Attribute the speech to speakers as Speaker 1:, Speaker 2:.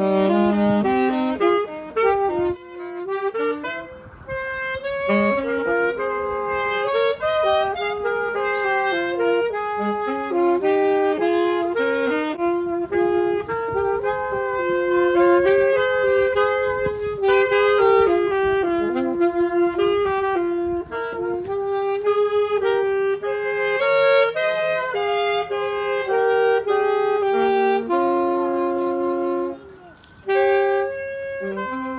Speaker 1: Música
Speaker 2: Thank you.